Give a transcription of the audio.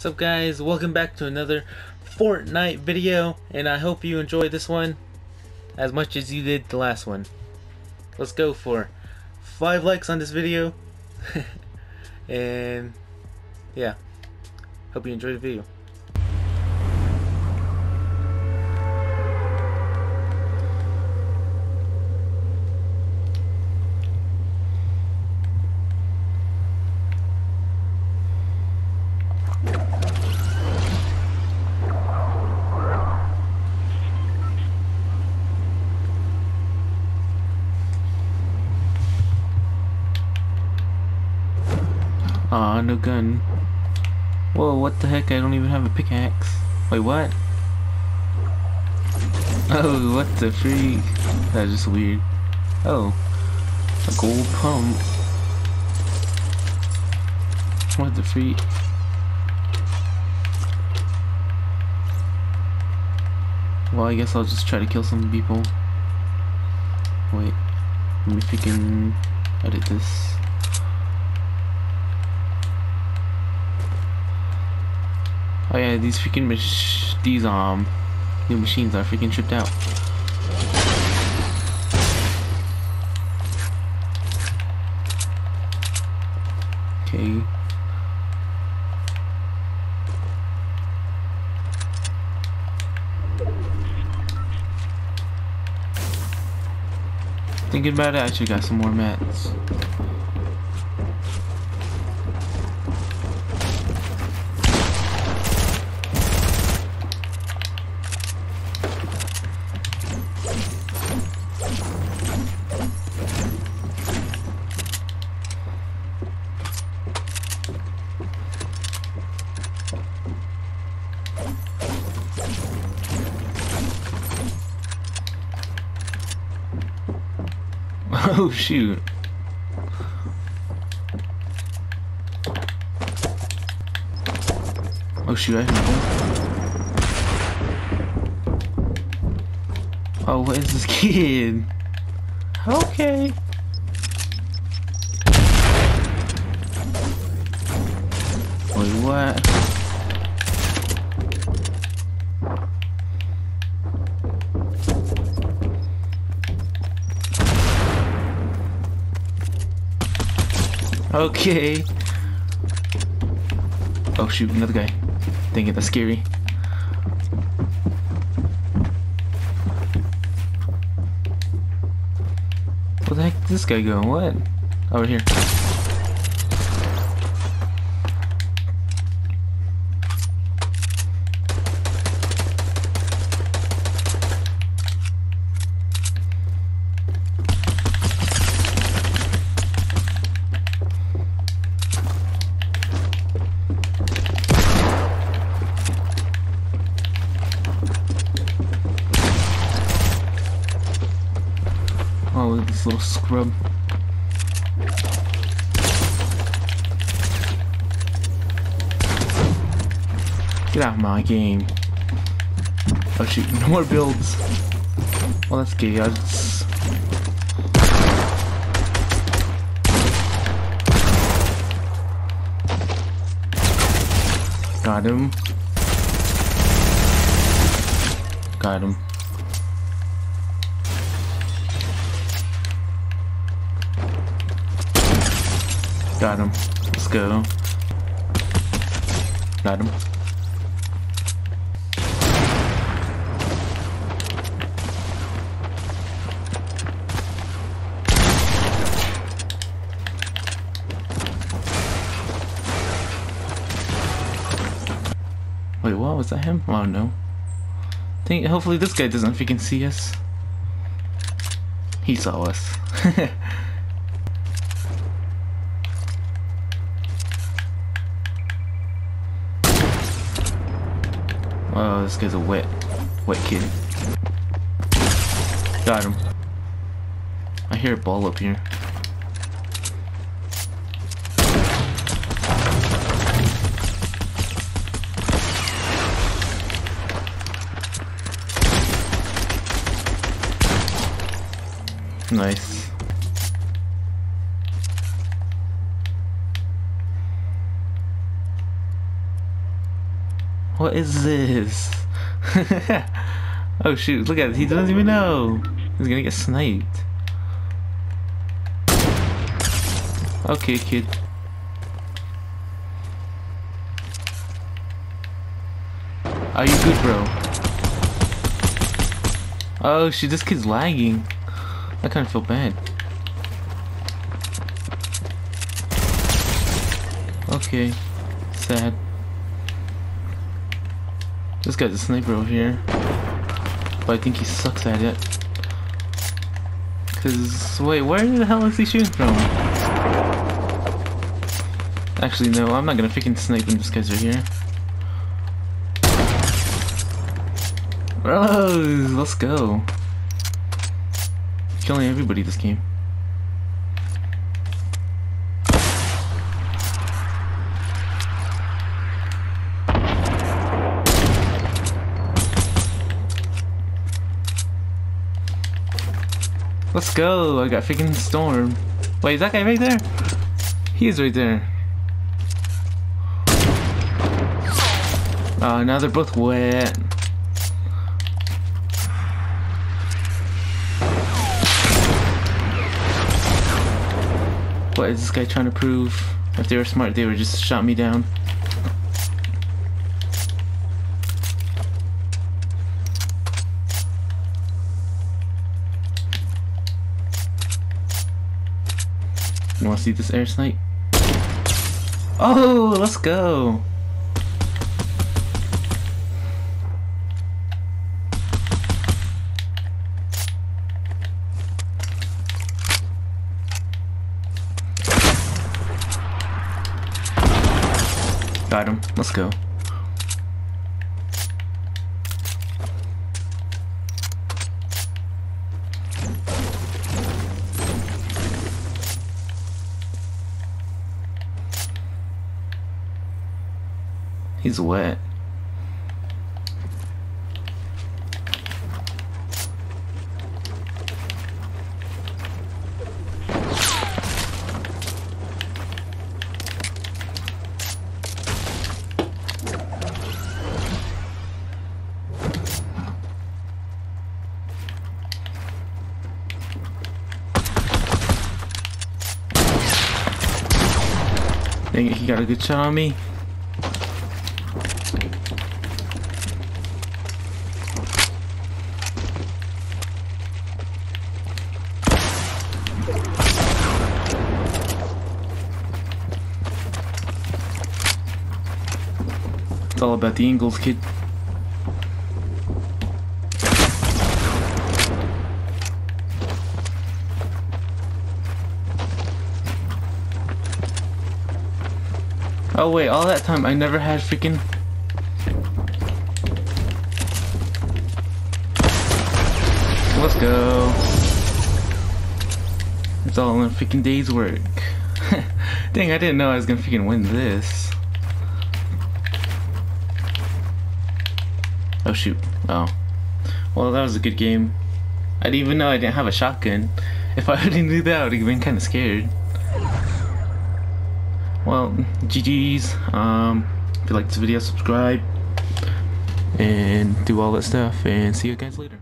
What's up guys, welcome back to another Fortnite video and I hope you enjoyed this one as much as you did the last one. Let's go for 5 likes on this video and yeah, hope you enjoyed the video. Aw, no gun. Whoa, what the heck? I don't even have a pickaxe. Wait, what? Oh, what the freak? That's just weird. Oh, a gold pump. What the freak? Well, I guess I'll just try to kill some people. Wait, let me freaking edit this. Oh yeah, these freaking mach these um new machines are freaking tripped out. Okay. Thinking about it, I actually got some more mats. Oh shoot. Oh shoot, I have Oh, what is this kid? Okay. Wait, what? Okay. Oh shoot, another guy. Dang it, that's scary. Where the heck is this guy going? What? Oh, Over here. Oh, this little scrub. Get out of my game. Oh shoot, no more builds. Well, that's gay. Got him. Got him. Got him. Let's go. Got him. Wait, what? Was that him? Oh no. think hopefully this guy doesn't freaking see us. He saw us. Oh, this guy's a wet, wet kid. Got him. I hear a ball up here. Nice. What is this? oh shoot, look at it. He doesn't even know. He's gonna get sniped. Okay, kid. Are you good, bro? Oh, shit, this kid's lagging. I kind of feel bad. Okay. Sad. This guy's a sniper over here. But I think he sucks at it. Cause, wait, where the hell is he shooting from? Actually, no, I'm not gonna freaking snipe him. This guy's right here. Bro, let's go. Killing everybody this game. Let's go. I got freaking storm. Wait, is that guy right there? He is right there. Oh, now they're both wet. What is this guy trying to prove? If they were smart, they would just shot me down. Wanna see this air snipe? Oh, let's go! Got him. Let's go. He's wet. Dang it, he got a good shot on me. All about the Ingles, kid. Oh wait, all that time I never had freaking... Let's go. It's all in a freaking day's work. Dang, I didn't know I was gonna freaking win this. Oh shoot. Oh. Well, that was a good game. I didn't even know I didn't have a shotgun. If I didn't do that, I would have been kind of scared well GG's um, if you like this video subscribe and do all that stuff and see you guys later